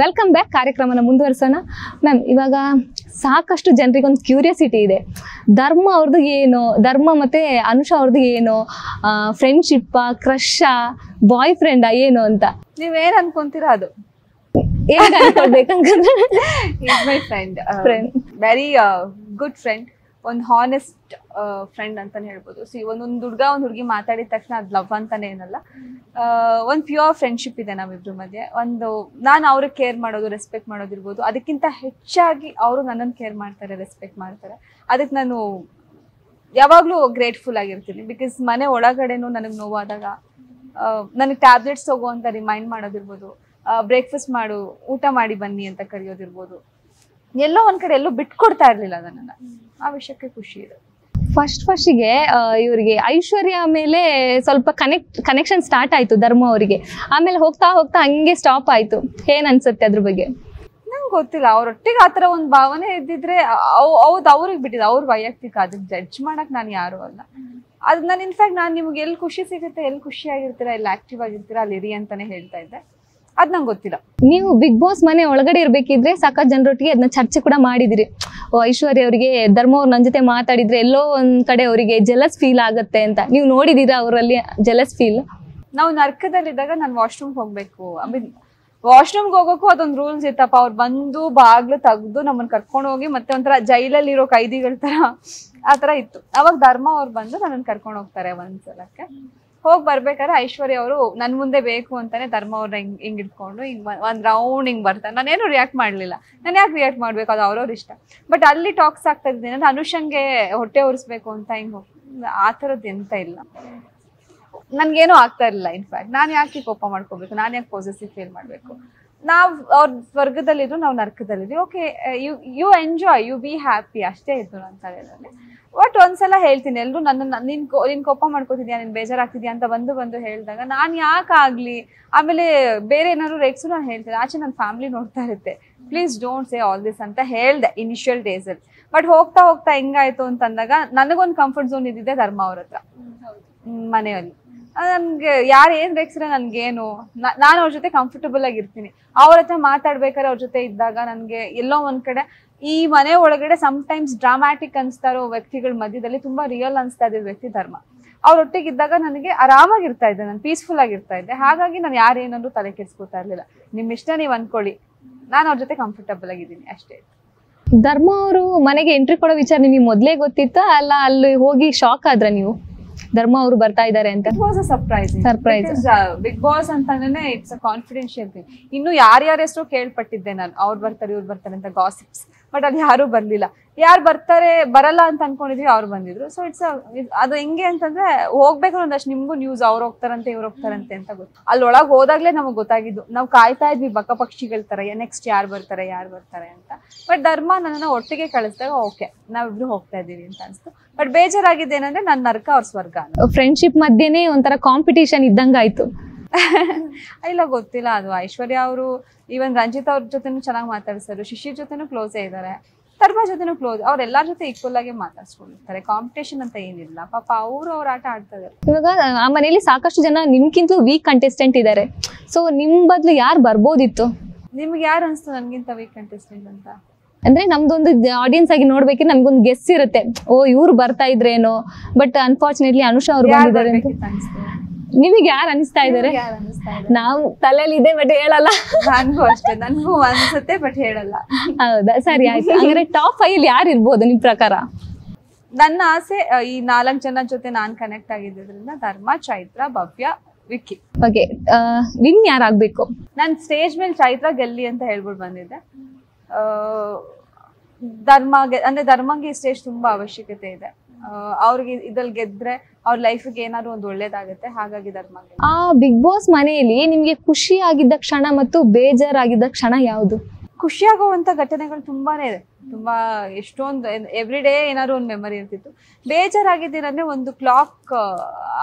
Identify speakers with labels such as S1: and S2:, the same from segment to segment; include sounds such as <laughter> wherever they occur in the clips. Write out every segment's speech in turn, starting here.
S1: Welcome back ಕಾರ್ಯಕ್ರಮನ ಮುಂದುವರಿಸೋಣ. Ma'am ಇವಾಗ ಸಾಕಷ್ಟು ಜನರಿಗೆ ಒಂದು ಕ್ಯೂರಿಯಾಸಿಟಿ ಇದೆ. ಧರ್ಮ ಅವ್ರದ್ದು ಏನು? ಧರ್ಮ ಮತ್ತು ಅನುಷ ಅವ್ರದ್ದು ಏನು? ಫ್ರೆಂಡ್ಶಿಪ್ಪಾ ಕ್ರಶಾ ಬಾಯ್ ಫ್ರೆಂಡಾ ಏನು ಅಂತ?
S2: ನೀವೇನು ಅನ್ಕೊಂತೀರಾ ಅದು?
S1: ಏನು ಅನ್ಕೊಳ್ಬೇಕಂದ್ರೆ
S2: my friend
S1: friend
S2: very good friend ಒಂದು ಹಾನೆಸ್ಟ್ ಫ್ರೆಂಡ್ ಅಂತಾನೆ ಹೇಳ್ಬೋದು. ಸಿ ಒಂದೊಂದು ಹುಡುಗ, ಒಂದು ಹುಡುಗಿ ಮಾತಾಡಿದ ತಕ್ಷಣ ಅದು ಲವ್ ಅಂತಾನೆ ಏನಲ್ಲ. ಒಂದು ಪ್ಯೂರ್ ಫ್ರೆಂಡ್ಶಿಪ್ ಇದೆ ನಾವಿಬ್ರ ಮಧ್ಯೆ. ಒಂದು, ನಾನು ಅವ್ರಿಗೆ ಕೇರ್ ಮಾಡೋದು ರೆಸ್ಪೆಕ್ಟ್ ಮಾಡೋದಿರ್ಬೋದು ಅದಕ್ಕಿಂತ ಹೆಚ್ಚಾಗಿ ಅವರು ನನ್ನನ್ನು ಕೇರ್ ಮಾಡ್ತಾರೆ ರೆಸ್ಪೆಕ್ಟ್ ಮಾಡ್ತಾರೆ. ಅದಕ್ಕೆ ನಾನು ಯಾವಾಗಲೂ ಗ್ರೇಟ್ಫುಲ್ ಆಗಿರ್ತೀನಿ. ಬಿಕಾಸ್ ಮನೆ ಒಳಗಡೆನೂ ನನಗೆ ನೋವಾದಾಗ ನನಗೆ ಟ್ಯಾಬ್ಲೆಟ್ಸ್ ತಗೋ ಅಂತ ರಿಮೈಂಡ್ ಮಾಡೋದಿರ್ಬೋದು ಬ್ರೇಕ್ಫಾಸ್ಟ್ ಮಾಡು, ಊಟ ಮಾಡಿ ಬನ್ನಿ ಅಂತ ಕರೆಯೋದಿರ್ಬೋದು ಎಲ್ಲೋ ಒಂದು ಕಡೆ ಎಲ್ಲೋ ಬಿಟ್ಕೊಡ್ತಾ ಇರ್ಲಿಲ್ಲ ನನ್ನನ್ನ. ಆ ವಿಷಯಕ್ಕೆ ಖುಷಿ ಇದೆ
S1: ಫಸ್ಟ್ ಫಸ್ಟಿಗೆ ಇವರಿಗೆ ಐಶ್ವರ್ಯ ಮೇಲೆ ಸ್ವಲ್ಪ ಕನೆಕ್ಟ್ ಕನೆಕ್ಷನ್ ಸ್ಟಾರ್ಟ್ ಆಯಿತು ಧರ್ಮ ಅವರಿಗೆ. ಆಮೇಲೆ ಹೋಗ್ತಾ ಹೋಗ್ತಾ ಹಂಗೆ ಸ್ಟಾಪ್ ಆಯಿತು. ಏನು ಅನ್ಸುತ್ತೆ ಅದ್ರ ಬಗ್ಗೆ?
S2: ನಂಗೆ ಗೊತ್ತಿಲ್ಲ. ಅವರೊಟ್ಟಿಗೆ ಆ ಥರ ಒಂದು ಭಾವನೆ ಇದ್ದಿದ್ರೆ ಅವು ಹೌದು ಅವ್ರಿಗೆ ಬಿಟ್ಟಿದ್ದು. ಅವ್ರ ವೈಯಕ್ತಿಕ ಅದಕ್ಕೆ ಜಡ್ಜ್ ಮಾಡೋಕೆ ನಾನು ಯಾರು ಅಲ್ಲ. ಅದು ನಾನು ಇನ್ಫ್ಯಾಕ್ಟ್ ನಾನು ನಿಮ್ಗೆ ಎಲ್ಲಿ ಖುಷಿ ಸಿಗುತ್ತೆ ಎಲ್ಲಿ ಖುಷಿಯಾಗಿರ್ತೀರಾ ಎಲ್ಲಿ ಆಕ್ಟಿವ್ ಆಗಿರ್ತೀರಾ ಅಲ್ಲಿ ಇರಿ ಅಂತಾನೆ ಹೇಳ್ತಾ ಇದ್ದೆ. ಅದ್ ನಂಗೆ ಗೊತ್ತಿಲ್ಲ.
S1: ನೀವು ಬಿಗ್ ಬಾಸ್ ಮನೆ ಒಳಗಡೆ ಇರ್ಬೇಕಿದ್ರೆ ಸಾಕಷ್ಟು ಜನರೊಟ್ಟಿಗೆ ಅದನ್ನ ಚರ್ಚೆ ಕೂಡ ಮಾಡಿದಿರಿ. ಐಶ್ವರ್ಯ ಅವರಿಗೆ, ಧರ್ಮ ಅವ್ರು ನನ್ನ ಜೊತೆ ಮಾತಾಡಿದ್ರೆ ಎಲ್ಲೋ ಒಂದ್ ಕಡೆ ಅವರಿಗೆ ಜೆಲಸ್ ಫೀಲ್ ಆಗುತ್ತೆ ಅಂತ. ನೀವು ನೋಡಿದೀರಾ ಅವರಲ್ಲಿ ಜೆಲಸ್ ಫೀಲ್
S2: ನಾವು ನರ್ಕದಲ್ಲಿದ್ದಾಗ ನಾನು ವಾಶ್ರೂಮ್ ಹೋಗ್ಬೇಕು. ಐ ಮೀನ್ ವಾಶ್ರೂಮ್ಗೆ ಹೋಗೋಕ್ಕೂ ಅದೊಂದು ರೂಲ್ಸ್ ಇತ್ತಪ್ಪ. ಅವ್ರು ಬಂದು ಬಾಗ್ಲು ತೆಗ್ದು ನಮ್ಮನ್ನ ಕರ್ಕೊಂಡು ಹೋಗಿ ಮತ್ತೆ ಒಂಥರ ಜೈಲಲ್ಲಿ ಇರೋ ಕೈದಿಗಳ ತರ, ಆ ತರ ಇತ್ತು. ಅವಾಗ ಧರ್ಮ ಅವ್ರು ಬಂದು ನನ್ನನ್ನು ಕರ್ಕೊಂಡು ಹೋಗ್ತಾರೆ ಒಂದ್ಸಲಕ್ಕೆ. ಹೋಗಿ ಬರ್ಬೇಕಾದ್ರೆ ಐಶ್ವರ್ಯ ಅವರು, ನನ್ ಮುಂದೆ ಬೇಕು ಅಂತಾನೆ ಧರ್ಮ ಅವ್ರನ್ನ ಹಿಂಗ್ ಹಿಂಗ್ ಇಟ್ಕೊಂಡು ಹಿಂಗ್ ಒಂದ್- ರೌಂಡ್ ಹಿಂಗ್ ಬರ್ತಾರೆ ನಾನೇನು ರಿಯಾಕ್ಟ್ ಮಾಡ್ಲಿಲ್ಲ. ನಾನು ಯಾಕೆ ರಿಯಾಕ್ಟ್ ಮಾಡ್ಬೇಕು? ಅದು ಅವ್ರವ್ರ ಇಷ್ಟ. ಬಟ್ ಅಲ್ಲಿ ಟಾಕ್ಸ್ ಆಗ್ತಾ ಇದ್ದೀನಿ ಅಂದ್ರೆ ಅನುಷಂಗೆ ಹೊಟ್ಟೆ ಉರಿಸ್ಬೇಕು ಅಂತ ಹೋಗ್ ಆ ಥರದ್ದು ಎಂತ ಇಲ್ಲ. ನನ್ಗೇನು ಆಗ್ತಾ ಇರಲಿಲ್ಲ ಇನ್ಫ್ಯಾಕ್ಟ್ ನಾನು ಯಾಕೆ ಕೋಪ ಮಾಡ್ಕೋಬೇಕು? ನಾನು ಯಾಕೆ ಪಾಸಿಟಿವ್ ಫೀಲ್ ಮಾಡಬೇಕು? ನಾವು ಅವ್ರ ಸ್ವರ್ಗದಲ್ಲಿದ್ರು ನಾವು ನರ್ಕದಲ್ಲಿದ್ವಿ. Okay you you enjoy you be happy ಅಷ್ಟೇ ಇತ್ತು ಅಂತ ಹೇಳಿದ್ರೆ ಬಟ್ ಒಂದ್ಸಲ ಹೇಳ್ತೀನಿ ಎಲ್ಲರೂ ನನ್ನ ನಿನ್ ಕೋ ನಿನ್ ಕೋಪ ಮಾಡ್ಕೋತಿದ್ಯಾ ನಿನ್ ಬೇಜಾರಾಗ್ತಿದ್ಯಾ ಅಂತ ಬಂದು ಬಂದು ಹೇಳಿದಾಗ ನಾನು ಯಾಕಾಗ್ಲಿ ಆಮೇಲೆ ಬೇರೆ ಏನಾದ್ರು ರೇಕ್ಸು ನಾನು ಹೇಳ್ತೀನಿ. ಆಚೆ ನನ್ನ ಫ್ಯಾಮಿಲಿ ನೋಡ್ತಾ ಇರುತ್ತೆ. Please don't say all this ಅಂತ ಹೇಳ್ದೆ ಇನಿಷಿಯಲ್ ಡೇಸಲ್ಲಿ ಬಟ್ ಹೋಗ್ತಾ ಹೋಗ್ತಾ ಹೆಂಗಾಯ್ತು ಅಂತಂದಾಗ ನನಗೊಂದು ಕಂಫರ್ಟ್ ಝೋನ್ ಇದ್ದಿದ್ದೆ ಧರ್ಮ ಅವ್ರ ಹತ್ರ. ಮನೆಯಲ್ಲಿ. ನನ್ಗೆ ಯಾರು ಏನ್ ರೇಗ್ಸಿದ್ರೆ ನನ್ಗೇನು. ನಾನು ಅವ್ರ ಜೊತೆ ಕಂಫರ್ಟಬಲ್ ಆಗಿರ್ತೀನಿ. ಅವ್ರ ಹತ್ರ ಮಾತಾಡ್ಬೇಕಾದ್ರೆ ಅವ್ರ ಜೊತೆ ಇದ್ದಾಗ ನನ್ಗೆ ಎಲ್ಲೋ ಒಂದ್ ಕಡೆ ಈ ಮನೆ ಒಳಗಡೆ ಟೈಮ್ಸ್ ಡ್ರಾಮ್ಯಾಟಿಕ್ ಅನ್ಸ್ತಾ ಇರೋ ವ್ಯಕ್ತಿಗಳ ಮಧ್ಯದಲ್ಲಿ ತುಂಬಾ ರಿಯಲ್ ಅನ್ಸ್ತಾ ಇದ್ದ ವ್ಯಕ್ತಿ ಧರ್ಮ. ಅವ್ರೊಟ್ಟಿಗೆ ಇದ್ದಾಗ ನನಗೆ ಆರಾಮಾಗಿರ್ತಾ ಇದ್ದೆ, ನಾನು ಪೀಸ್ಫುಲ್ ಆಗಿರ್ತಾ ಇದ್ದೆ. ಹಾಗಾಗಿ ನಾನು ಯಾರೇನಾದ್ರು ತಲೆ ಕೆಡ್ಸ್ಕೊತಾ ಇರ್ಲಿಲ್ಲ. ನಿಮ್ ಇಷ್ಟ ನೀವು ಅನ್ಕೊಳ್ಳಿ. ನಾನು ಅವ್ರ ಜೊತೆ ಕಂಫರ್ಟಬಲ್ ಆಗಿದ್ದೀನಿ, ಅಷ್ಟೇ.
S1: ಧರ್ಮ ಅವರು ಮನೆಗೆ ಎಂಟ್ರಿ ಕೊಡೋ ವಿಚಾರ ನಿಮಗೆ ಮೊದಲೇ ಗೊತ್ತಿತ್ತಾ? ಅಲ್ಲ, ಅಲ್ಲಿ ಹೋಗಿ ಶಾಕ್ ಆದ್ರ ನೀವು? ಧರ್ಮ ಅವರು ಬರ್ತಾ ಇದ್ದಾರೆ ಅಂತ.
S2: It was a surprise
S1: Surprise.
S2: Bigg Boss ಅಂತಾನೆ ಇಟ್ಸ್ ಅ ಕಾನ್ಫಿಡೆನ್ಶಿಯಲ್ ಥಿಂಗ್ ಇನ್ನು ಯಾರ್ಯಾರೆಷ್ಟೋ ಕೇಳ್ಪಟ್ಟಿದ್ದೆ ನಾನು ಅವ್ರು ಬರ್ತಾರೆ ಇವ್ರು ಬರ್ತಾರೆ ಅಂತ ಗಾಸಿಪ್ಸ್ ಬಟ್ ಅಲ್ಲಿ ಯಾರು ಬರ್ಲಿಲ್ಲ. ಯಾರು ಬರ್ತಾರೆ ಬರಲ್ಲ ಅಂತ ಅನ್ಕೊಂಡಿದ್ವಿ ಅವ್ರು ಬಂದಿದ್ರು. ಸೊ ಇಟ್ಸ್ ಅದು ಹೆಂಗೆ ಅಂತಂದ್ರೆ ಹೋಗ್ಬೇಕು ಒಂದಷ್ಟು ನಿಮ್ಗೂ ನ್ಯೂಸ್ ಅವ್ರು ಹೋಗ್ತಾರಂತೆ ಇವ್ರು ಹೋಗ್ತಾರಂತೆ ಅಂತ ಗೊತ್ತು. ಅಲ್ಲೊಳಗೆ ಒಳಗೆ ಹೋದಾಗ್ಲೇ ನಮಗೆ ಗೊತ್ತಾಗಿದ್ದು ನಾವು ಕಾಯ್ತಾ ಇದ್ವಿ ಬಕ್ಕ ಪಕ್ಷಿಗಳ ತರ ನೆಕ್ಸ್ಟ್ ಯಾರು ಬರ್ತಾರೆ ಯಾರು ಬರ್ತಾರೆ ಅಂತ. ಬಟ್ ಧರ್ಮ ನನ್ನನ್ನು ಒಟ್ಟಿಗೆ ಕಳಿಸಿದಾಗ ಓಕೆ ನಾವಿಬ್ರು ಹೋಗ್ತಾ ಇದೀವಿ ಅಂತ ಅನ್ಸ್ತು. ಬಟ್ ಬೇಜಾರಾಗಿದ್ದೇನಂದ್ರೆ ನನ್ನ ನರ್ಕ ಅವ್ರ ಸ್ವರ್ಗ
S1: ಫ್ರೆಂಡ್ಶಿಪ್ ಮಧ್ಯೆನೇ ಒಂಥರ ಕಾಂಪಿಟೇಷನ್ ಇದ್ದಂಗಾಯ್ತು. <laughs>
S2: ಇಲ್ಲ ಗೊತ್ತಿಲ್ಲ ಅದು. ಐಶ್ವರ್ಯ ಅವರು ಈವನ್ ರಂಜಿತ್ ಅವ್ರ ಜೊತೆನೂ ಚೆನ್ನಾಗಿ ಮಾತಾಡ್ತಾರೆ ಶಿಶಿರ್ ಜೊತೆನೂ ಕ್ಲೋಸೇ ಇದ್ದಾರೆ ಧರ್ಮ ಜೊತೆನೂ ಕ್ಲೋಸ್ ಅವ್ರೆಲ್ಲರ ಜೊತೆ ಈಕ್ವಲ್ ಆಗಿ ಮಾತಾಡ್ಸ್ಕೊಂಡಿರ್ತಾರೆ. ಕಾಂಪಿಟೇಷನ್ ಅಂತ ಏನಿಲ್ಲ. ಪಾಪ ಅವರು ಅವ್ರ ಆಟ ಆಡ್ತಾರೆ.
S1: ಇವಾಗ ಆ ಮನೇಲಿ ಸಾಕಷ್ಟು ಜನ ನಿಮ್ಗಿಂತಲೂ ವೀಕ್ ಕಂಟೆಸ್ಟೆಂಟ್ ಇದ್ದಾರೆ ಸೊ ನಿಮ್ ಬದಲು ಯಾರು ಬರ್ಬೋದಿತ್ತು?
S2: ನಿಮ್ಗೆ ಯಾರು ಅನ್ಸ್ತು ನನ್ಗಿಂತ ವೀಕ್ ಕಂಟೆಸ್ಟೆಂಟ್ ಅಂತ?
S1: ಅಂದ್ರೆ ನಮ್ದೊಂದು ಆಡಿಯನ್ಸ್ ಆಗಿ ನೋಡ್ಬೇಕಿದ್ರೆ ನಮ್ಗೊಂದು ಗೆಸ್ ಇರುತ್ತೆ. ಓ ಇವ್ರು ಬರ್ತಾ ಇದ್ರೇನೋ. ಬಟ್ ಅನ್ಫಾರ್ಚುನೇಟ್ಲಿ ಅನುಷಾ ಅವ್ರು ಬಂದಿದ್ದಾರೆ ಅಂತ. ನಿಮಗೆ ಯಾರು ಅನಿಸ್ತಾ
S2: ಇದಾರೆ?
S1: ನಾವು ತಲೆಯಲ್ಲಿ ಇದೆ ಬಟ್ ಹೇಳಲ್ಲ.
S2: ನನ್ಗೂ ಅಷ್ಟೇ ನನ್ಗೂ ಅನ್ಸುತ್ತೆ ಬಟ್ ಹೇಳಲ್ಲ.
S1: ಹೌದಾ? ಸರಿ ಆಯ್ತು. ಅಂದ್ರೆ ಟಾಪ್ ಫೈವ್ ಅಲ್ಲಿ ಯಾರು ಇರ್ಬೋದು ನಿಮ್ ಪ್ರಕಾರ?
S2: ನನ್ನ ಆಸೆ ಈ ನಾಲ್ಕು ಜನ ಜೊತೆ ನಾನ್ ಕನೆಕ್ಟ್ ಆಗಿದ್ದರಿಂದ ಧರ್ಮ ಚೈತ್ರ ಭವ್ಯ ವಿಕ್ಕಿ.
S1: ಓಕೆ ವಿನ್ ಯಾರಾಗಬೇಕು?
S2: ನಾನು ಸ್ಟೇಜ್ ಮೇಲೆ ಚೈತ್ರ ಗೆಲ್ಲಿ ಅಂತ ಹೇಳ್ಬಿಟ್ಟು ಬಂದಿದ್ದೆ. ಧರ್ಮಗೆ ಅಂದ್ರೆ ಧರ್ಮಗೆ ಈ ಸ್ಟೇಜ್ ತುಂಬಾ ಅವಶ್ಯಕತೆ ಇದೆ. ಅವ್ರಿಗೆ ಇದ್ರಲ್ಲಿ ಗೆದ್ರೆ ಅವ್ರ ಲೈಫ್ಗೆ ಏನಾದ್ರು ಒಂದು ಒಳ್ಳೇದಾಗುತ್ತೆ ಹಾಗಾಗಿ ಧರ್ಮ
S1: ಆ ಬಿಗ್ ಬಾಸ್ ಮನೆಯಲ್ಲಿ ನಿಮ್ಗೆ ಖುಷಿ ಆಗಿದ್ದ ಕ್ಷಣ ಮತ್ತು ಬೇಜಾರಾಗಿದ್ದ ಕ್ಷಣ ಯಾವುದು?
S2: ಖುಷಿಯಾಗುವಂತ ಘಟನೆಗಳು ತುಂಬಾನೇ ಇದೆ. ತುಂಬಾ ಎಷ್ಟೊಂದು ಎವ್ರಿ ಡೇ ಏನಾದ್ರು ಒಂದು ಮೆಮೊರಿ ಇರ್ತಿತ್ತು. ಬೇಜಾರಾಗಿದ್ದೀರಂದ್ರೆ ಒಂದು ಕ್ಲಾಕ್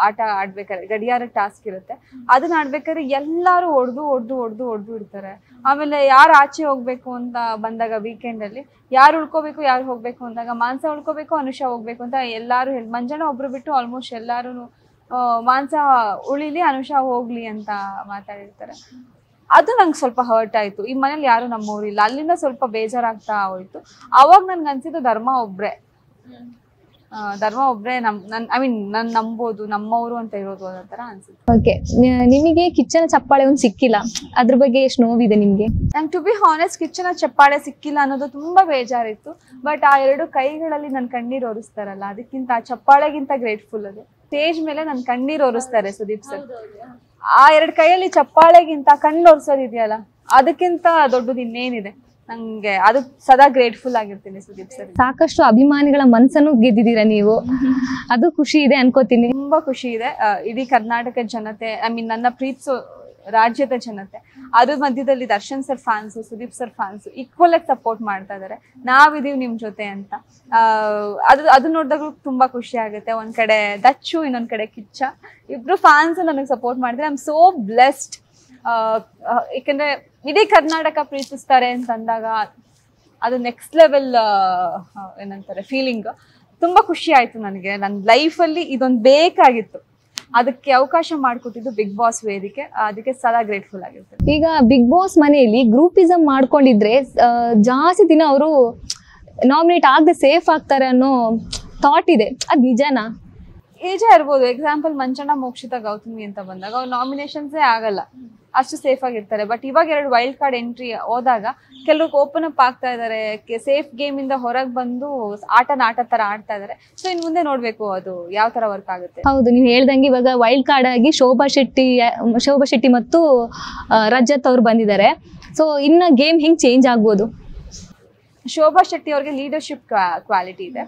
S2: ಆಟ ಆಡ್ಬೇಕಾದ್ರೆ ಗಡಿಯಾರ ಟಾಸ್ಕ್ ಇರುತ್ತೆ. ಅದನ್ನ ಆಡ್ಬೇಕಾದ್ರೆ ಎಲ್ಲಾರು ಹೊಡೆದು ಹೊಡೆದು ಹೊಡೆದು ಹೊಡೆದು ಇಡ್ತಾರೆ. ಆಮೇಲೆ ಯಾರು ಆಚೆ ಹೋಗ್ಬೇಕು ಅಂತ ಬಂದಾಗ ವೀಕೆಂಡ್ ಅಲ್ಲಿ? ಯಾರು ಉಳ್ಕೋಬೇಕು, ಯಾರು ಹೋಗ್ಬೇಕು ಅಂದಾಗ ಮಾನ್ಸ ಉಳ್ಕೋಬೇಕು, ಅನುಷಾ ಹೋಗ್ಬೇಕು ಅಂತ ಎಲ್ಲಾರು ಹೇಳಿ. ಮಂಜಣ್ಣ ಒಬ್ರು ಬಿಟ್ಟು ಆಲ್ಮೋಸ್ಟ್ ಎಲ್ಲಾರು ಮಾನ್ಸ ಉಳಿಲಿ, ಅನುಷಾ ಹೋಗ್ಲಿ ಅಂತ ಮಾತಾಡಿರ್ತಾರೆ. ಅದು ನಂಗೆ ಸ್ವಲ್ಪ ಹರ್ಟ್ ಆಯ್ತು. ಈ ಮನೇಲಿ ಯಾರು ನಮ್ಮೂರಿಲ್ಲ. ಅಲ್ಲಿಂದ ಸ್ವಲ್ಪ ಬೇಜಾರಾಗ್ತಾ ಹೋಯ್ತು. ಅವಾಗ ನನ್ಗೆ ಅನ್ಸಿದ್ದು ಧರ್ಮ ಒಬ್ರೆ. ಧರ್ಮ ಒಬ್ರೆ ನಮ್ ನನ್ ಐ ಮೀನ್ ನನ್ ನಂಬೋದು ನಮ್ಮವರು ಅಂತ ಇರೋದು ಅನ್ನೋ ತರ ಅನ್ಸುತ್ತೆ.
S1: ಓಕೆ ನಿಮಗೆ ಕಿಚನ್ ಚಪ್ಪಾಳೆ ಒಂದು ಸಿಕ್ಕಿಲ್ಲ. ಅದ್ರ ಬಗ್ಗೆ ಎಷ್ಟು ನೋವಿದೆ ನಿಮ್ಗೆ?
S2: ನಂಗೆ ಟು ಬಿ ಹಾನೆಸ್ಟ್ ಕಿಚನ್ ಚಪ್ಪಾಳೆ ಸಿಕ್ಕಿಲ್ಲ ಅನ್ನೋದು ತುಂಬಾ ಬೇಜಾರಿತ್ತು. ಬಟ್ ಆ ಎರಡು ಕೈಗಳಲ್ಲಿ ನನ್ ಕಣ್ಣೀರ್ ಒರಿಸ್ತಾರಲ್ಲ ಅದಕ್ಕಿಂತ ಆ ಚಪ್ಪಾಳೆಗಿಂತ ಗ್ರೇಟ್ಫುಲ್ ಅದು. ಸ್ಟೇಜ್ ಮೇಲೆ ನನ್ ಕಣ್ಣೀರ್ ಒರಿಸ್ತಾರೆ ಸುದೀಪ್ ಸರ್. ಆ ಎರಡು ಕೈಯಲ್ಲಿ ಚಪ್ಪಾಳೆಗಿಂತ ಕಣ್ಣು ಒರೆಸೋದಿದೆಯಲ್ಲ ಅದಕ್ಕಿಂತ ದೊಡ್ಡದು ಇನ್ನೇನಿದೆ. ನಂಗೆ ಅದು ಸದಾ ಗ್ರೇಟ್ಫುಲ್ ಆಗಿರ್ತೀನಿ ಸುದೀಪ್ ಸರ್.
S1: ಸಾಕಷ್ಟು ಅಭಿಮಾನಿಗಳ ಮನಸ್ಸನ್ನು ಗೆದ್ದಿದ್ದೀರಾ ನೀವು? ಅದು ಖುಷಿ ಇದೆ ಅನ್ಕೋತೀನಿ.
S2: ತುಂಬಾ ಖುಷಿ ಇದೆ. ಇಡೀ ಕರ್ನಾಟಕ ಜನತೆ ಐ ಮೀನ್ ನನ್ನ ಪ್ರೀತಿಸೋ ರಾಜ್ಯದ ಜನತೆ ಅದ್ರ ಮಧ್ಯದಲ್ಲಿ Darshan sir fans Sudeep sir fans equal ಆಗಿ ಸಪೋರ್ಟ್ ಮಾಡ್ತಾ ಇದಾರೆ. ನಾವಿದೀವಿ ನಿಮ್ ಜೊತೆ ಅಂತ. ಅದು ಅದು ನೋಡಿದಾಗ ತುಂಬಾ ಖುಷಿ ಆಗುತ್ತೆ. ಒಂದ್ ಕಡೆ ದಚ್ಚು ಇನ್ನೊಂದ್ ಕಡೆ ಕಿಚ್ಚ. ಇಬ್ರು ಫ್ಯಾನ್ಸ್ ನನಗೆ ಸಪೋರ್ಟ್ ಮಾಡಿದ್ರೆ ಐ ಆಮ್ ಸೋ ಬ್ಲೆಸ್ಡ್ ಯಾಕಂದ್ರೆ ಇಡೀ ಕರ್ನಾಟಕ ಪ್ರೀತಿಸ್ತಾರೆ ಅಂತ ಅಂದಾಗ ಅದು ನೆಕ್ಸ್ಟ್ ಲೆವೆಲ್ ಏನಂತಾರೆ ಫೀಲಿಂಗ್ ತುಂಬಾ ಖುಷಿ ಆಯ್ತು ನನಗೆ. ನನ್ನ ಲೈಫಲ್ಲಿ ಇದೊಂದು ಬೇಕಾಗಿತ್ತು. ಅದಕ್ಕೆ ಅವಕಾಶ ಮಾಡಿಕೊಟ್ಟಿದ್ದು ಬಿಗ್ ಬಾಸ್ ವೇದಿಕೆ. ಅದಕ್ಕೆ ಸದಾ ಗ್ರೇಟ್ಫುಲ್ ಆಗಿರ್ತದೆ
S1: ಈಗ ಬಿಗ್ ಬಾಸ್ ಮನೆಯಲ್ಲಿ ಗ್ರೂಪಿಸಮ್ ಮಾಡ್ಕೊಂಡಿದ್ರೆ ಜಾಸ್ತಿ ದಿನ ಅವರು ನಾಮಿನೇಟ್ ಆಗದೆ ಸೇಫ್ ಆಗ್ತಾರೆ ಅನ್ನೋ ಥಾಟ್ ಇದೆ. ಅದು ನಿಜನಾ?
S2: ಏಜೇ ಇರ್ಬೋದು. ಎಕ್ಸಾಂಪಲ್ ಮಂಚಣ್ಣ ಮೋಕ್ಷಿತ ಗೌತಮಿ ಅಂತ ಬಂದಾಗ ಅವ್ರು ನಾಮಿನೇಷನ್ಸೇ ಆಗಲ್ಲ. ಅಷ್ಟು ಸೇಫ್ ಆಗಿರ್ತಾರೆ. ಬಟ್ ಇವಾಗ ಎರಡು ವೈಲ್ಡ್ ಕಾರ್ಡ್ ಎಂಟ್ರಿ ಹೋದಾಗ ಕೆಲವ್ರು ಓಪನ್ ಅಪ್ ಆಗ್ತಾ ಇದ್ದಾರೆ ಸೇಫ್ ಗೇಮ್ ಇಂದ ಹೊರಗೆ ಬಂದು ಆಟನ ಆಟ ತರ ಆಡ್ತಾ ಇದಾರೆ. ಸೊ ಇನ್ ಮುಂದೆ ನೋಡ್ಬೇಕು ಅದು ಯಾವ ತರ ವರ್ಕ್ ಆಗುತ್ತೆ.
S1: ಹೌದು ನೀವು ಹೇಳ್ದಂಗೆ ಇವಾಗ ವೈಲ್ಡ್ ಕಾರ್ಡ್ ಆಗಿ ಶೋಭಾ ಶೆಟ್ಟಿ ಶೋಭಾ ಶೆಟ್ಟಿ ಮತ್ತು ರಜತ್ ಅವ್ರು ಬಂದಿದ್ದಾರೆ. ಸೊ ಇನ್ನ ಗೇಮ್ ಹೆಂಗ್ ಚೇಂಜ್ ಆಗ್ಬೋದು?
S2: ಶೋಭಾ ಶೆಟ್ಟಿ ಅವ್ರಿಗೆ ಲೀಡರ್ಶಿಪ್ ಕ್ವಾಲಿಟಿ ಇದೆ.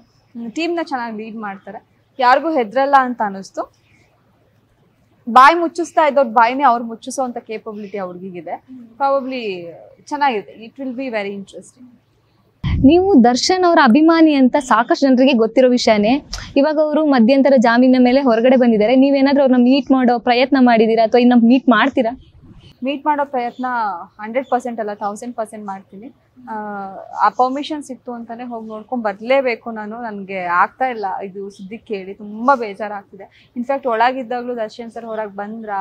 S2: ಟೀಮ್ನ ಚೆನ್ನಾಗಿ ಲೀಡ್ ಮಾಡ್ತಾರೆ. ಯಾರಿಗೂ ಹೆದ್ರಲ್ಲ ಅಂತ ಅನಿಸ್ತು ಬಾಯಿ ಮುಚ್ಚಿಸ್ತಾ ಇದ್ದವ್ರ ಬಾಯಿನೇ ಅವ್ರು ಮುಚ್ಚಿಸೋಂಥ ಕೇಪಬಿಲಿಟಿ ಅವ್ರಿಗಿದೆ ಪ್ರಾಬಬ್ಲಿ ಚೆನ್ನಾಗಿದೆ. It will be very interesting
S1: ನೀವು ದರ್ಶನ್ ಅವರ ಅಭಿಮಾನಿ ಅಂತ ಸಾಕಷ್ಟು ಜನರಿಗೆ ಗೊತ್ತಿರೋ ವಿಷಯನೇ ಇವಾಗ ಅವರು ಮಧ್ಯಂತರ ಜಾಮೀನ ಮೇಲೆ ಹೊರಗಡೆ ಬಂದಿದ್ದಾರೆ. ನೀವೇನಾದ್ರೂ ಅವ್ರನ್ನ ಮೀಟ್ ಮಾಡೋ ಪ್ರಯತ್ನ ಮಾಡಿದೀರಾ ಅಥವಾ ಇನ್ನ ಮೀಟ್ ಮಾಡ್ತೀರಾ?
S2: ಮೀಟ್ ಮಾಡೋ ಪ್ರಯತ್ನ ಹಂಡ್ರೆಡ್ ಪರ್ಸೆಂಟ್ ಅಲ್ಲ ತೌಸಂಡ್ ಪರ್ಸೆಂಟ್ ಮಾಡ್ತೀನಿ. ಆ, ಪರ್ಮಿಷನ್ ಸಿಕ್ತು ಅಂತಾನೆ ಹೋಗಿ ನೋಡ್ಕೊಂಡು ಬರಲೇಬೇಕು ನಾನು. ನನಗೆ ಆಗ್ತಾ ಇಲ್ಲ. ಇದು ಸುದ್ದಿ ಕೇಳಿ ತುಂಬಾ ಬೇಜಾರಾಗ್ತಿದೆ. ಇನ್ಫ್ಯಾಕ್ಟ್ ಒಳಗಿದ್ದಾಗಲೂ ದರ್ಶನ್ ಸರ್ ಹೊರಗೆ ಬಂದ್ರಾ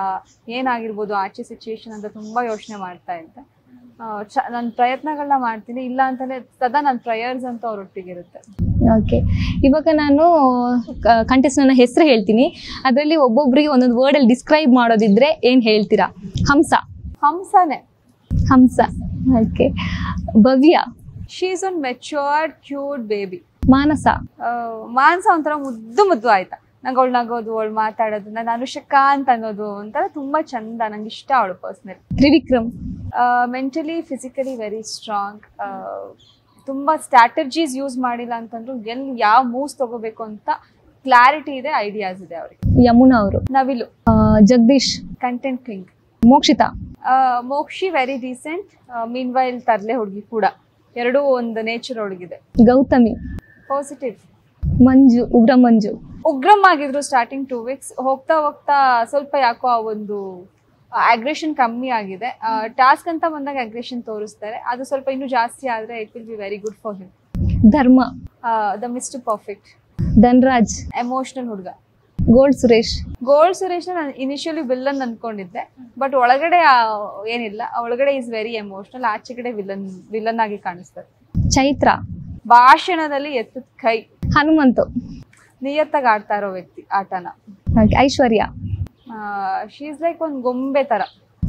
S2: ಏನಾಗಿರ್ಬೋದು? ಆಚೆ ಸಿಚುಯೇಷನ್ ಅಂತ ತುಂಬಾ ಯೋಚನೆ ಮಾಡ್ತಾ ಇದ್ದೆ. ನನ್ನ ಪ್ರಯತ್ನಗಳನ್ನ ಮಾಡ್ತೀನಿ. ಇಲ್ಲ ಅಂತಾನೆ ಸದಾ ನನ್ನ ಪ್ರಯರ್ಸ್ ಅಂತ ಅವ್ರೊಟ್ಟಿಗಿರುತ್ತೆ.
S1: ಓಕೆ ಇವಾಗ ನಾನು ಕಂಟೆಸ್ಟ್ ನನ್ನ ಹೆಸರು ಹೇಳ್ತೀನಿ. ಅದರಲ್ಲಿ ಒಬ್ಬೊಬ್ಬರಿಗೆ ಒಂದೊಂದು ವರ್ಡಲ್ಲಿ ಡಿಸ್ಕ್ರೈಬ್ ಮಾಡೋದಿದ್ರೆ ಏನು ಹೇಳ್ತೀರಾ? Hamsa.
S2: ಹಂಸನೇ.
S1: Hamsa. Okay Bhavya.
S2: She is one matured cute baby
S1: Manasa.
S2: Manasa ಒಂಥರ ಮುದ್ದು ಮುದ್ದು ಆಯ್ತಾ? ನಂಗೆ ಅವಳು ನಗೋದು ಅವಳು ಮಾತಾಡೋದು ನಾನು ಅನುಷಕ ಅಂತ ಅನ್ನೋದು ಒಂಥರ ತುಂಬಾ ಚಂದ ನಂಗೆ ಇಷ್ಟ ಅವಳು personal
S1: Trivikram.
S2: Mentally physically very strong ತುಂಬ ಸ್ಟ್ರಾಟಜೀಸ್ ಯೂಸ್ ಮಾಡಿಲ್ಲ ಅಂತಂದ್ರು ಎಲ್ಲಿ ಯಾವ ಮೂವ್ಸ್ ತಗೋಬೇಕು ಅಂತ ಕ್ಲಾರಿಟಿ ಇದೆ ಐಡಿಯಾಸ್ ಇದೆ ಅವ್ರಿಗೆ.
S1: ಯಮುನಾ ಅವರು.
S2: ನವಿಲು.
S1: Jagadish.
S2: Content queen
S1: Mokshitha?
S2: Mokshi very recent meanwhile ತರಲೆ ಹುಡುಗಿ ಕೂಡ. ಎರಡೂ ಒಂದು ನೇಚರ್ ಒಳಗಿದೆ.
S1: ಗೌತಮಿ.
S2: ಪಾಸಿಟಿವ್
S1: ಮಂಜು ಉಗ್ರ ಮಂಜು.
S2: ಉಗ್ರಮ್ ಆಗಿದ್ರು ಸ್ಟಾರ್ಟಿಂಗ್ ಟೂ ವೀಕ್ಸ್ ಹೋಗ್ತಾ ಹೋಗ್ತಾ ಸ್ವಲ್ಪ ಯಾಕೋ ಆ ಒಂದು ಅಗ್ರೆಷನ್ ಕಮ್ಮಿ ಆಗಿದೆ. ಟಾಸ್ಕ್ ಅಂತ ಬಂದಾಗ ಅಗ್ರೆಷನ್ ತೋರಿಸ್ತಾರೆ. ಅದು ಸ್ವಲ್ಪ ಇನ್ನೂ ಜಾಸ್ತಿ ಆದರೆ it will be very good for him
S1: Dharma.
S2: The mister perfect
S1: Dhanraj.
S2: Emotional ಹುಡುಗ.
S1: ಗೋಲ್ಡ್ ಸುರೇಶ್.
S2: ಗೋಲ್ಡ್ ಸುರೇಶ್ ನಾನು ಇನಿಷಿಯಲಿ ವಿಲ್ಲನ್ ಅನ್ಕೊಂಡಿದ್ದೆ ಬಟ್ ಒಳಗಡೆ ಏನಿಲ್ಲ ಒಳಗಡೆ ಇಸ್ ವೆರಿ ಎಮೋಷನಲ್ ಆಚೆ ಕಡೆ ವಿಲನ್ ವಿಲನ್ ಆಗಿ ಕಾಣಿಸ್ತಾರೆ
S1: ಚೈತ್ರ.
S2: ಭಾಷಣದಲ್ಲಿ ಎತ್ತದ ಕೈ.
S1: ಹನುಮಂತು.
S2: ನಿಯತ್ತಾಗಿ ಆಡ್ತಾ ಇರೋ ವ್ಯಕ್ತಿ ಆಟನ.
S1: ಐಶ್ವರ್ಯ.
S2: ಶೀಸ್ ಲೈಕ್ ಒಂದು ಗೊಂಬೆ ತರ.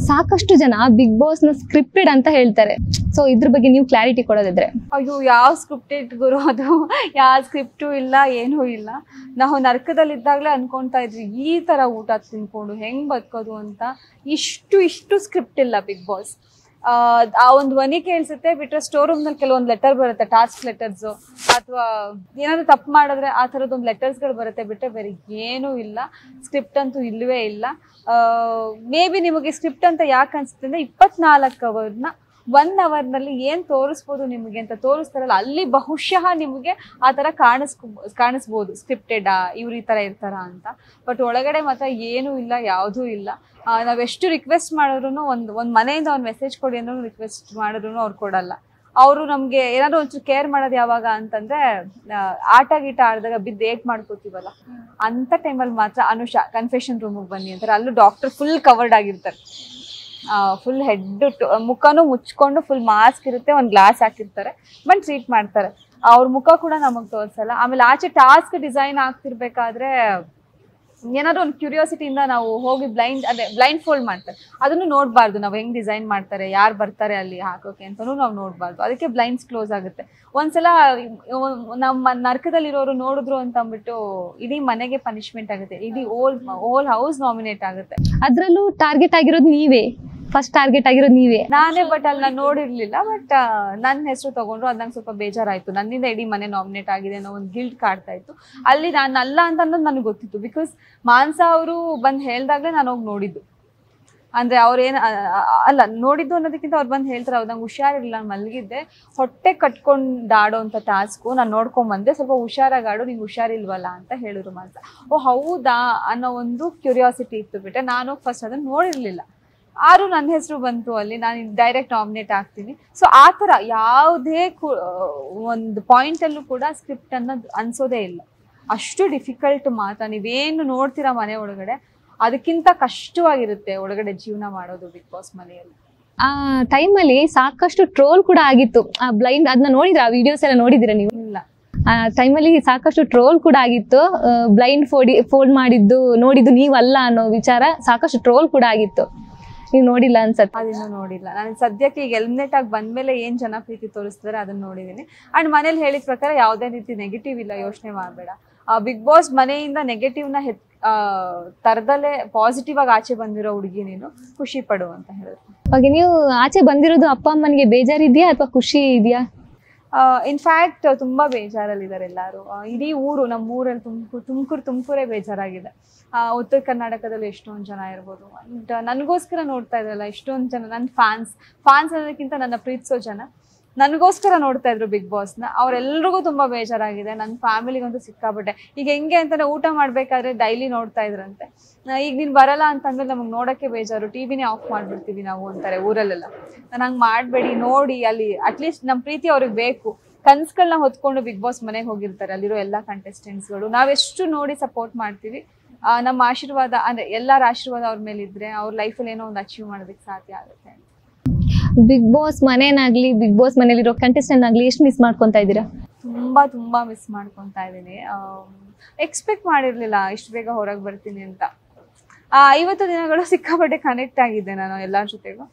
S1: ಸಾಕಷ್ಟು ಜನ ಬಿಗ್ ಬಾಸ್ನ ಸ್ಕ್ರಿಪ್ಟೆಡ್ ಅಂತ ಹೇಳ್ತಾರೆ. ಸೊ ಇದ್ರ ಬಗ್ಗೆ ನೀವು ಕ್ಲಾರಿಟಿ ಕೊಡೋದಿದ್ರೆ.
S2: ಅಯ್ಯೋ, ಯಾವ ಸ್ಕ್ರಿಪ್ಟೆಡ್ ಗುರು ಅದು? ಯಾವ ಸ್ಕ್ರಿಪ್ಟು ಇಲ್ಲ, ಏನೂ ಇಲ್ಲ. ನಾವು ನರ್ಕದಲ್ಲಿದ್ದಾಗಲೇ ಅನ್ಕೊಂತಾ ಇದ್ವಿ, ಈ ತರ ಊಟ ತಿನ್ಕೊಂಡು ಹೆಂಗ್ ಬದುಕೋದು ಅಂತ. ಇಷ್ಟು ಇಷ್ಟು ಸ್ಕ್ರಿಪ್ಟ್ ಇಲ್ಲ ಬಿಗ್ ಬಾಸ್. ಆ ಒಂದು ಧ್ವನಿ ಕೇಳಿಸುತ್ತೆ ಬಿಟ್ಟರೆ ಸ್ಟೋರ್ ರೂಮ್ನಲ್ಲಿ ಕೆಲವೊಂದು ಲೆಟರ್ ಬರುತ್ತೆ ಟಾಸ್ಕ್ ಲೆಟರ್ಸ್ ಅಥವಾ ಏನಾದರೂ ತಪ್ಪು ಮಾಡಿದ್ರೆ ಆ ಥರದ್ದೊಂದು ಲೆಟರ್ಸ್ಗಳು ಬರುತ್ತೆ ಬಿಟ್ಟರೆ ಬೇರೆ ಏನೂ ಇಲ್ಲ ಸ್ಕ್ರಿಪ್ಟ್ ಅಂತೂ ಇಲ್ಲವೇ ಇಲ್ಲ. ಮೇ ಬಿ ನಿಮಗೆ ಸ್ಕ್ರಿಪ್ಟ್ ಅಂತ ಯಾಕೆ ಅನ್ಸುತ್ತೆ ಅಂದರೆ ಇಪ್ಪತ್ನಾಲ್ಕು ಅವರ್ನ ಒನ್ ಅವರ್ನಲ್ಲಿ ಏನು ತೋರಿಸ್ಬೋದು ನಿಮಗೆ ಅಂತ ತೋರಿಸ್ತಾರಲ್ಲ, ಅಲ್ಲಿ ಬಹುಶಃ ನಿಮಗೆ ಆ ಥರ ಕಾಣಿಸ್ ಕಾಣಿಸ್ಬೋದು ಸ್ಕ್ರಿಪ್ಟೆಡಾ ಇವ್ರು ಈ ಥರ ಇರ್ತಾರ ಅಂತ. ಬಟ್ ಒಳಗಡೆ ಮಾತ್ರ ಏನೂ ಇಲ್ಲ, ಯಾವುದೂ ಇಲ್ಲ. ಆ, ಎಷ್ಟು ರಿಕ್ವೆಸ್ಟ್ ಮಾಡಿದ್ರು ಒಂದು ಒಂದು ಮನೆಯಿಂದ ಒಂದು ಮೆಸೇಜ್ ಕೊಡಿ ಅಂದ್ರೂ ರಿಕ್ವೆಸ್ಟ್ ಮಾಡಿದ್ರು ಅವ್ರು ಕೊಡಲ್ಲ. ಅವರು ನಮಗೆ ಏನಾದ್ರು ಒಂಚೂರು ಕೇರ್ ಮಾಡೋದು ಯಾವಾಗ ಅಂತಂದ್ರೆ ಆಟ ಗೀಟ ಆಡಿದಾಗ ಬಿದ್ದು ಏಟ್ ಮಾಡ್ಕೋತೀವಲ್ಲ. ಅಂತ ಟೈಮಲ್ಲಿ ಮಾತ್ರ ಅನುಷಾ ಕನ್ಫೆಷನ್ ರೂಮಿಗೆ ಬನ್ನಿ ಅಂತಾರೆ. ಅಲ್ಲೂ ಡಾಕ್ಟರ್ ಫುಲ್ ಕವರ್ಡ್ ಆಗಿರ್ತಾರೆ. ಫುಲ್ ಹೆಡ್ ಮುಖನೂ ಮುಚ್ಕೊಂಡು ಫುಲ್ ಮಾಸ್ಕ್ ಇರುತ್ತೆ ಒಂದು ಗ್ಲಾಸ್ ಹಾಕಿರ್ತಾರೆ ಬಂದು ಟ್ರೀಟ್ ಮಾಡ್ತಾರೆ. ಅವ್ರ ಮುಖ ಕೂಡ ನಮಗೆ ತೋರಿಸಲ್ಲ. ಆಮೇಲೆ ಆಚೆ ಟಾಸ್ಕ್ ಡಿಸೈನ್ ಆಗ್ತಿರ್ಬೇಕಾದ್ರೆ ಏನಾದ್ರು ಒಂದು ಕ್ಯೂರಿಯಾಸಿಟಿಯಿಂದ ನಾವು ಹೋಗಿ ಬ್ಲೈಂಡ್ ಅದೇ ಬ್ಲೈಂಡ್ ಫೋಲ್ಡ್ ಮಾಡ್ತಾರೆ. ಅದನ್ನು ನೋಡಬಾರ್ದು. ನಾವು ಹೆಂಗೆ ಡಿಸೈನ್ ಮಾಡ್ತಾರೆ, ಯಾರು ಬರ್ತಾರೆ ಅಲ್ಲಿ ಹಾಕೋಕೆ ಅಂತಲೂ ನಾವು ನೋಡಬಾರ್ದು. ಅದಕ್ಕೆ ಬ್ಲೈಂಡ್ಸ್ ಕ್ಲೋಸ್ ಆಗುತ್ತೆ. ಒಂದ್ಸಲ ನಮ್ಮ ನರ್ಕದಲ್ಲಿರೋರು ನೋಡಿದ್ರು ಅಂತ ಅಂದ್ಬಿಟ್ಟು ಇಡೀ ಮನೆಗೆ ಪನಿಷ್ಮೆಂಟ್ ಆಗುತ್ತೆ. ಇಡೀ ಓಲ್ ಓಲ್ ಹೌಸ್ ನಾಮಿನೇಟ್ ಆಗುತ್ತೆ.
S1: ಅದರಲ್ಲೂ ಟಾರ್ಗೆಟ್ ಆಗಿರೋದು ನೀವೇ. ಫಸ್ಟ್ ಟಾರ್ಗೆಟ್ ಆಗಿರೋ ನೀವೇ.
S2: ನಾನೇ ಬಟ್ ಅಲ್ಲಿ ನಾನು ನೋಡಿರ್ಲಿಲ್ಲ ಬಟ್ ನನ್ನ ಹೆಸರು ತಗೊಂಡ್ರು ಅದ್ ನಂಗೆ ಸ್ವಲ್ಪ ಬೇಜಾರಾಯ್ತು. ನನ್ನಿಂದ ಇಡೀ ಮನೆ ನಾಮಿನೇಟ್ ಆಗಿದೆ ಅನ್ನೋ ಒಂದು ಗಿಲ್ಟ್ ಕಾಡ್ತಾ ಇತ್ತು. ಅಲ್ಲಿ ನಾನು ಅಲ್ಲ ಅಂತ ಅನ್ನೋದು ನನಗೆ ಗೊತ್ತಿತ್ತು ಬಿಕಾಸ್ ಮಾನ್ಸ ಅವರು ಬಂದು ಹೇಳ್ದಾಗಲೇ ನಾನು ಹೋಗಿ ನೋಡಿದ್ದು. ಅಂದ್ರೆ ಅವ್ರೇನ್ ಅಲ್ಲ, ನೋಡಿದ್ದು ಅನ್ನೋದಕ್ಕಿಂತ ಅವ್ರು ಬಂದು ಹೇಳ್ತಾರೆ, ಅವ್ರು ನಂಗೆ ಹುಷಾರಿಲ್ಲ ನಾನು ಮಲಗಿದ್ದೆ. ಹೊಟ್ಟೆ ಕಟ್ಕೊಂಡು ಅಂತ ಟಾಸ್ಕು ನಾನು ನೋಡ್ಕೊಂಡ್ ಬಂದೆ. ಸ್ವಲ್ಪ ಹುಷಾರಾಗಿ ಆಡು ನಿಂಗೆ ಹುಷಾರಿಲ್ವಲ್ಲ ಅಂತ ಹೇಳಿದ್ರು ಮಾತ್ರ ಓ, ಹೌದಾ ಅನ್ನೋ ಒಂದು ಕ್ಯೂರಿಯಾಸಿಟಿ ಇತ್ತು ಬಿಟ್ಟೆ ನಾನು ಫಸ್ಟ್ ಅದನ್ನ ನೋಡಿರ್ಲಿಲ್ಲ. ಆರು ನನ್ನ ಹೆಸರು ಬಂತು ಅಲ್ಲಿ ನಾನು ಡೈರೆಕ್ಟ್ ನಾಮಿನೇಟ್ ಆಗ್ತೀನಿ. ಸೊ ಆ ಥರ ಯಾವುದೇ ಒಂದು ಪಾಯಿಂಟಲ್ಲೂ ಕೂಡ ಸ್ಕ್ರಿಪ್ಟ್ ಅನ್ನೋದು ಅನ್ಸೋದೇ ಇಲ್ಲ. ಅಷ್ಟು ಡಿಫಿಕಲ್ಟ್ ಮಾತ್ರ. ನೀವೇನು ನೋಡ್ತೀರಾ ಮನೆ ಒಳಗಡೆ ಅದಕ್ಕಿಂತ ಕಷ್ಟವಾಗಿರುತ್ತೆ ಒಳಗಡೆ ಜೀವನ ಮಾಡೋದು ಬಿಗ್ ಬಾಸ್ ಮನೆಯಲ್ಲಿ.
S1: ಆ ಟೈಮಲ್ಲಿ ಸಾಕಷ್ಟು ಟ್ರೋಲ್ ಕೂಡ ಆಗಿತ್ತು. ಆ ಬ್ಲೈಂಡ್ ಅದನ್ನ ನೋಡಿದ್ರ? ಆ ವಿಡಿಯೋಸ್ ಎಲ್ಲ ನೋಡಿದಿರ ನೀವು?
S2: ಇಲ್ಲ.
S1: ಆ ಟೈಮಲ್ಲಿ ಸಾಕಷ್ಟು ಟ್ರೋಲ್ ಕೂಡ ಆಗಿತ್ತು. ಬ್ಲೈಂಡ್ ಫೋಡಿ ಫೋಲ್ಡ್ ಮಾಡಿದ್ದು ನೋಡಿದ್ದು ನೀವಲ್ಲ ಅನ್ನೋ ವಿಚಾರ ಸಾಕಷ್ಟು ಟ್ರೋಲ್ ಕೂಡ ಆಗಿತ್ತು. ನೀವು ನೋಡಿಲ್ಲ ಅನ್ಸತ್ತೆ.
S2: ಅದಿನ್ನೂ ನೋಡಿಲ್ಲ. ನಾನು ಸದ್ಯಕ್ಕೆ ಈಗ ಎಲ್ಮಿನೇಟ್ ಆಗಿ ಬಂದ್ಮೇಲೆ ಏನ್ ಜನ ಪ್ರೀತಿ ತೋರಿಸ್ತಾರೆ ಅದನ್ನ ನೋಡಿದೀನಿ. ಅಂಡ್ ಮನೇಲಿ ಹೇಳಿದ ಪ್ರಕಾರ ಯಾವುದೇ ರೀತಿ ನೆಗೆಟಿವ್ ಇಲ್ಲ ಯೋಚನೆ ಮಾಡಬೇಡ. ಬಿಗ್ ಬಾಸ್ ಮನೆಯಿಂದ ನೆಗೆಟಿವ್ನ ಹೆತ್ ಆ, ತರದಲ್ಲೇ ಪಾಸಿಟಿವ್ ಆಗಿ ಆಚೆ ಬಂದಿರೋ ಹುಡುಗಿ ನೀನು ಖುಷಿ ಪಡು ಅಂತ ಹೇಳಿದ್ರು.
S1: ಹಾಗೆ ನೀವು ಆಚೆ ಬಂದಿರೋದು ಅಪ್ಪ ಅಮ್ಮನಿಗೆ ಬೇಜಾರಿದ್ಯಾ ಅಥವಾ ಖುಷಿ ಇದೆಯಾ?
S2: ಇನ್ಫ್ಯಾಕ್ಟ್ ತುಂಬಾ ಬೇಜಾರಲ್ಲಿದ್ದಾರೆ ಎಲ್ಲರೂ. ಇಡೀ ಊರು ನಮ್ಮ ಊರಲ್ಲಿ ತುಮಕೂರು ತುಮಕೂರು ತುಮಕೂರೇ ಬೇಜಾರಾಗಿದೆ. ಉತ್ತರ ಕರ್ನಾಟಕದಲ್ಲಿ ಎಷ್ಟೊಂದು ಜನ ಇರ್ಬೋದು. ಅಂಡ್ ನನಗೋಸ್ಕರ ನೋಡ್ತಾ ಇದ್ರಲ್ಲ, ಎಷ್ಟೊಂದು ಜನ ನನ್ನ ಫ್ಯಾನ್ಸ್ ಫ್ಯಾನ್ಸ್ ಅನ್ನೋದಕ್ಕಿಂತ ನನ್ನ ಪ್ರೀತಿಸೋ ಜನ. ನನಗೋಸ್ಕರ ನೋಡ್ತಾ ಇದ್ರು ಬಿಗ್ ಬಾಸ್ನ ಅವರೆಲ್ರಿಗೂ ತುಂಬಾ ಬೇಜಾರಾಗಿದೆ. ನನ್ನ ಫ್ಯಾಮಿಲಿಗಂತೂ ಸಿಕ್ಕಾಬಿಟ್ಟೆ ಈಗ ಹೆಂಗೆ ಅಂತಾನೆ ಊಟ ಮಾಡ್ಬೇಕಾದ್ರೆ ಡೈಲಿ ನೋಡ್ತಾ ಇದ್ರಂತೆ. ಈಗ ನೀನು ಬರಲ್ಲ ಅಂತಂದ್ರೆ ನಮಗೆ ನೋಡಕ್ಕೆ ಬೇಜಾರು. ಟಿವಿನೇ ಆಫ್ ಮಾಡ್ಬಿಡ್ತೀವಿ ನಾವು ಅಂತಾರೆ ಊರಲ್ಲೆಲ್ಲ. ನಾನು ಹಂಗೆ ಮಾಡಬೇಡಿ, ನೋಡಿ ಅಲ್ಲಿ ಅಟ್ಲೀಸ್ಟ್ ನಮ್ಮ ಪ್ರೀತಿ ಅವ್ರಿಗೆ ಬೇಕು. ಕನ್ಸ್ಗಳನ್ನ ಹೊತ್ಕೊಂಡು ಬಿಗ್ ಬಾಸ್ ಮನೆಗೆ ಹೋಗಿರ್ತಾರೆ. ಅಲ್ಲಿರೋ ಎಲ್ಲ ಕಂಟೆಸ್ಟೆಂಟ್ಸ್ಗಳು ನಾವೆಷ್ಟು ನೋಡಿ ಸಪೋರ್ಟ್ ಮಾಡ್ತೀವಿ. ನಮ್ಮ ಆಶೀರ್ವಾದ, ಅಂದ್ರೆ ಎಲ್ಲರ ಆಶೀರ್ವಾದ ಅವ್ರ ಮೇಲೆ ಇದ್ರೆ ಅವ್ರ ಲೈಫಲ್ಲಿ ಏನೋ ಒಂದು ಅಚೀವ್ ಮಾಡೋದಕ್ಕೆ ಸಾಧ್ಯ ಆಗುತ್ತೆ
S1: ಬಿಗ್ ಬಾಸ್ ಮನೇನಾಗ್ಲಿ ಬಿಗ್ ಬಾಸ್ ಮನೇಲಿರೋ ಕಂಟೆಸ್ಟೆಂಟ್ ಆಗ್ಲಿ ಎಷ್ಟು ಮಿಸ್ ಮಾಡ್ಕೊತಾ ಇದ್ದೀರಾ?
S2: ತುಂಬಾ ತುಂಬಾ ಮಿಸ್ ಮಾಡ್ಕೊತಾ ಇದ್ದೀನಿ. ಎಕ್ಸ್ಪೆಕ್ಟ್ ಮಾಡಿರ್ಲಿಲ್ಲ, ಇಷ್ಟು ಬೇಗ ಹೊರಗೆ ಬರ್ತೀನಿ ಅಂತ. ಐವತ್ತು ದಿನಗಳು <laughs> ಸಿಕ್ಕಾಪಟ್ಟೆ ಕನೆಕ್ಟ್ ಆಗಿದ್ದೆ ನಾನು ಎಲ್ಲರ ಜೊತೆಗೂ.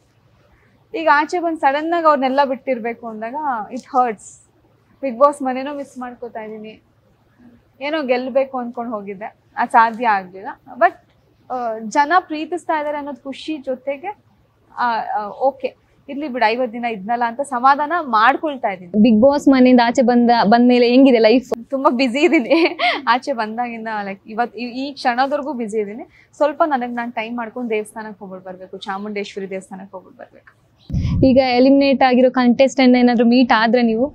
S2: ಈಗ ಆಚೆ ಬಂದು ಸಡನ್ ಆಗಿ ಅವ್ರನ್ನೆಲ್ಲ ಬಿಟ್ಟಿರ್ಬೇಕು ಅಂದಾಗ ಇಟ್ ಹರ್ಟ್ಸ್ ಬಿಗ್ ಬಾಸ್ ಮನೇನೂ ಮಿಸ್ ಮಾಡ್ಕೋತಾ ಇದ್ದೀನಿ. ಏನೋ ಗೆಲ್ಲಬೇಕು ಅಂದ್ಕೊಂಡು ಹೋಗಿದ್ದೆ. ಅದು ಸಾಧ್ಯ ಆಗಲಿಲ್ಲ. ಬಟ್ ಜನ ಪ್ರೀತಿಸ್ತಾ ಇದ್ದಾರೆ ಅನ್ನೋದು ಖುಷಿ ಜೊತೆಗೆ ಓಕೆ ಇರ್ಲಿ ಬಿಡ ಐವತ್ ದಿನ ಇದ್ನಲ್ಲ ಅಂತ ಸಮಾಧಾನ ಮಾಡ್ಕೊಳ್ತಾ ಇದ್ದೀನಿ.
S1: ಬಿಗ್ ಬಾಸ್ ಮನೆಯಿಂದ ಆಚೆ ಬಂದ ಬಂದ್ಮೇಲೆ ಹೆಂಗಿದೆ ಲೈಫ್
S2: ತುಂಬಾ ಬ್ಯುಸಿ ಇದ್ದೀನಿ ಆಚೆ ಬಂದಾಗಿಂದ ಲೈಕ್ ಇವತ್ತು ಈ- ಈ ಕ್ಷಣದವರೆಗೂ ಬ್ಯುಸಿ ಇದ್ದೀನಿ ಸ್ವಲ್ಪ ನನಗೆ ನಾನು ಟೈಮ್ ಮಾಡ್ಕೊಂಡು ದೇವಸ್ಥಾನಕ್ಕೆ ಹೋಗ್ಬಿಟ್ಟು ಬರ್ಬೇಕು. ಚಾಮುಂಡೇಶ್ವರಿ ದೇವಸ್ಥಾನಕ್ಕೆ ಹೋಗ್ಬಿಟ್ಟು ಬರ್ಬೇಕು.
S1: ಈಗ ಎಲಿಮಿನೇಟ್ ಆಗಿರೋ ಕಂಟೆಸ್ಟೆಂಟ್ ಏನಾದ್ರು ಮೀಟ್ ಆದ್ರೆ ನೀವು?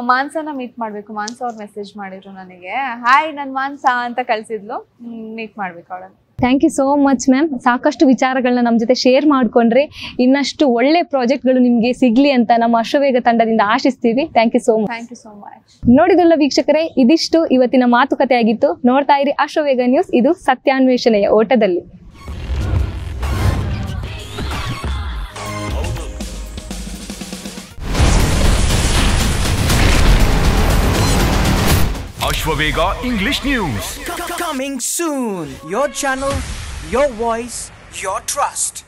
S2: ಮಾನ್ಸನ ಮೀಟ್ ಮಾಡಬೇಕು. ಮಾನ್ಸ ಅವ್ರು ಮೆಸೇಜ್ ಮಾಡಿದ್ರು ನನಗೆ. ಹಾಯ್ ನನ್ನ ಮಾನ್ಸ ಅಂತ ಕಳ್ಸಿದ್ಲು. ಮೀಟ್ ಮಾಡ್ಬೇಕು ಅವಳನ್ನ.
S1: Thank you so much ma'am ಸಾಕಷ್ಟು ವಿಚಾರಗಳನ್ನ ನಮ್ಮ ಜೊತೆ ಶೇರ್ ಮಾಡಿಕೊಂಡ್ರೆ. ಇನ್ನಷ್ಟು ಒಳ್ಳೆ ಪ್ರಾಜೆಕ್ಟ್ಗಳು ನಿಮಗೆ ಸಿಗಲಿ ಅಂತ ನಮ್ಮ ಅಶ್ವವೇಗ ತಂಡದಿಂದ ಆಶಿಸ್ತೀವಿ. Thank you so much
S2: thank you so much
S1: ನೋಡಿದ್ರಲ್ಲ ವೀಕ್ಷಕರೇ ಇದಿಷ್ಟು ಇವತ್ತಿನ ಮಾತುಕತೆ ಆಗಿತ್ತು. ನೋಡ್ತಾ ಇರಿ ಅಶ್ವವೇಗ ನ್ಯೂಸ್ ಇದು ಸತ್ಯಾನ್ವೇಷಣೆಯ ಓಟದಲ್ಲಿ.
S3: Ashwavega English News.
S4: Coming soon. Your channel, your voice, your trust.